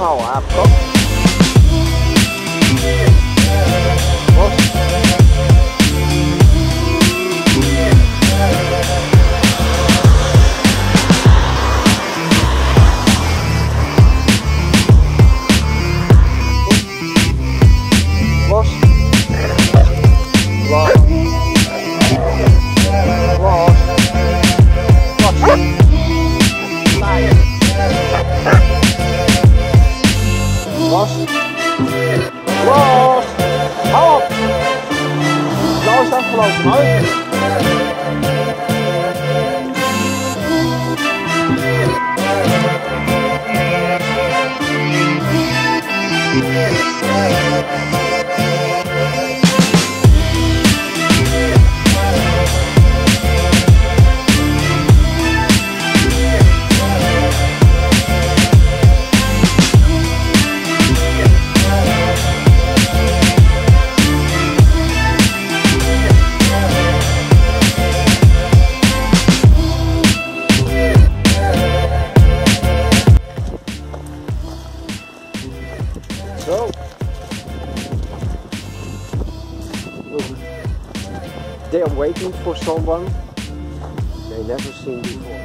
falar. 五毛 Waiting for someone they never seen before.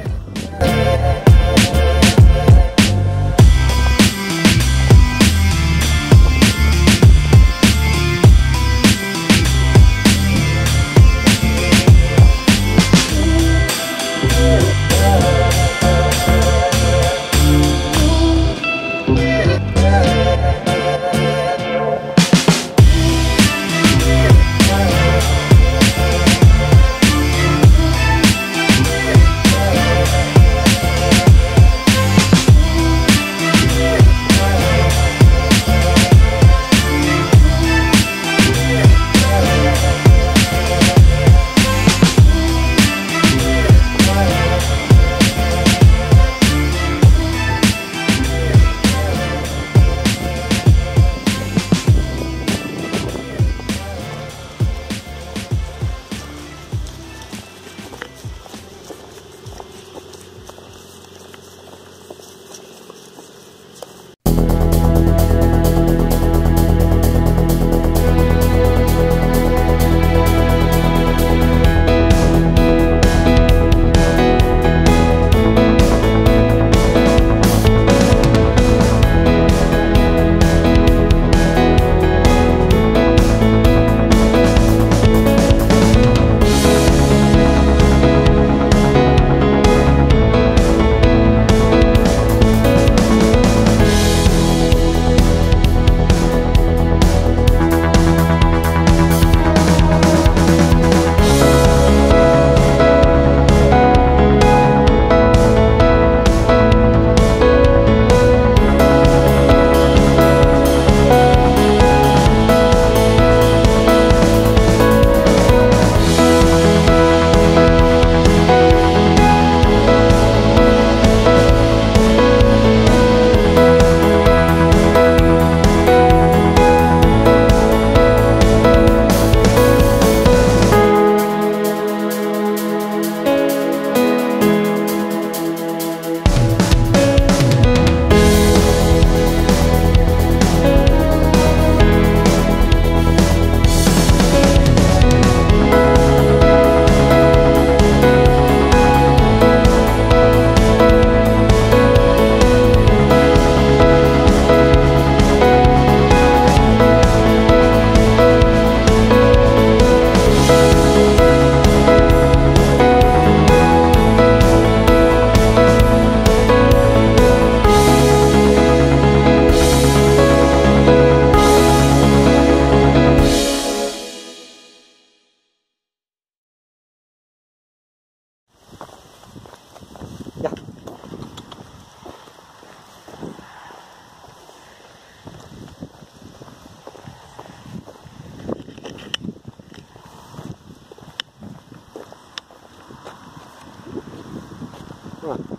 Huh.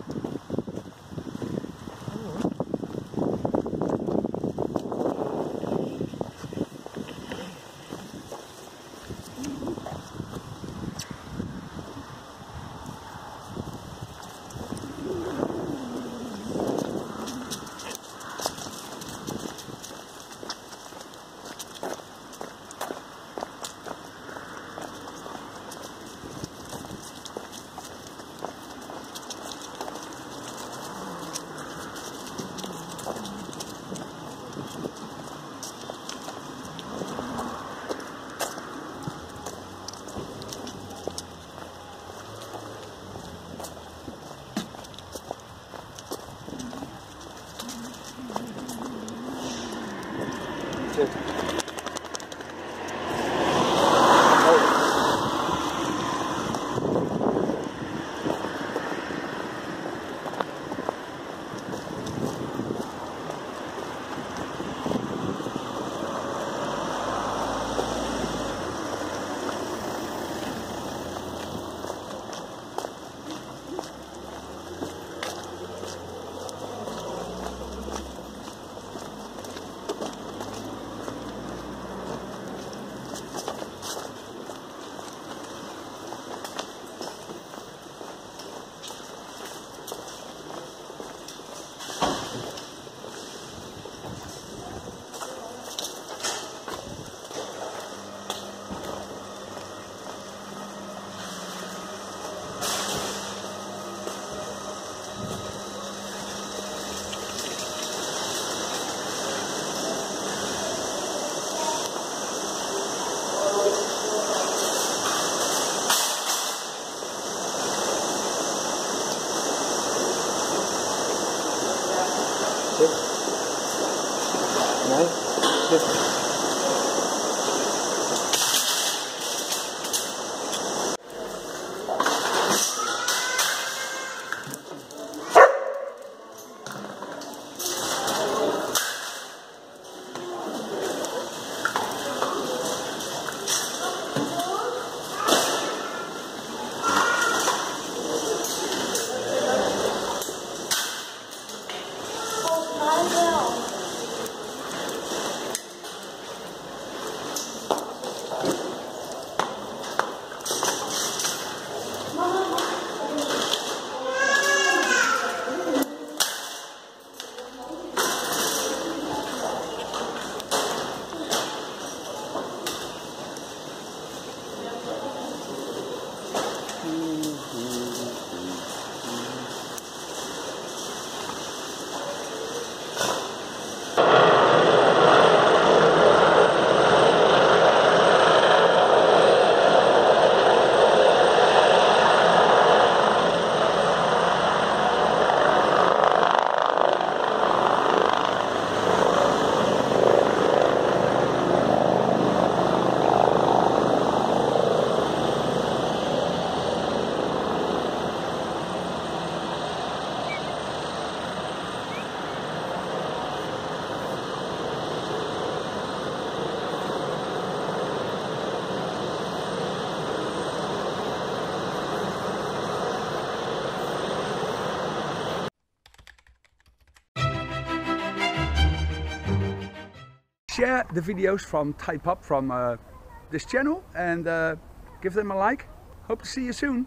it. this share the videos from Type Up from uh, this channel and uh, give them a like. Hope to see you soon.